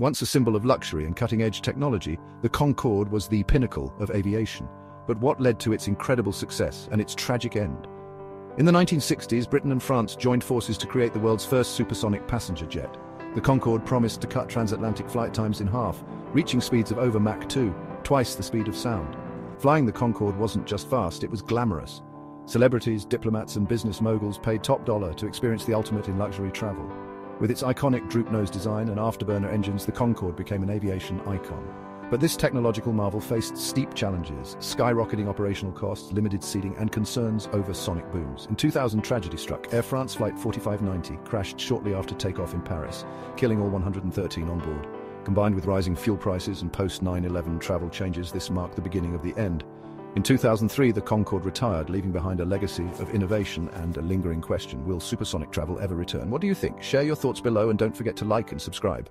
Once a symbol of luxury and cutting-edge technology, the Concorde was the pinnacle of aviation. But what led to its incredible success and its tragic end? In the 1960s, Britain and France joined forces to create the world's first supersonic passenger jet. The Concorde promised to cut transatlantic flight times in half, reaching speeds of over Mach 2, twice the speed of sound. Flying the Concorde wasn't just fast, it was glamorous. Celebrities, diplomats and business moguls paid top dollar to experience the ultimate in luxury travel. With its iconic droop-nose design and afterburner engines, the Concorde became an aviation icon. But this technological marvel faced steep challenges, skyrocketing operational costs, limited seating, and concerns over sonic booms. In 2000, tragedy struck. Air France Flight 4590 crashed shortly after takeoff in Paris, killing all 113 on board. Combined with rising fuel prices and post-9-11 travel changes, this marked the beginning of the end. In 2003, the Concorde retired, leaving behind a legacy of innovation and a lingering question, will supersonic travel ever return? What do you think? Share your thoughts below and don't forget to like and subscribe.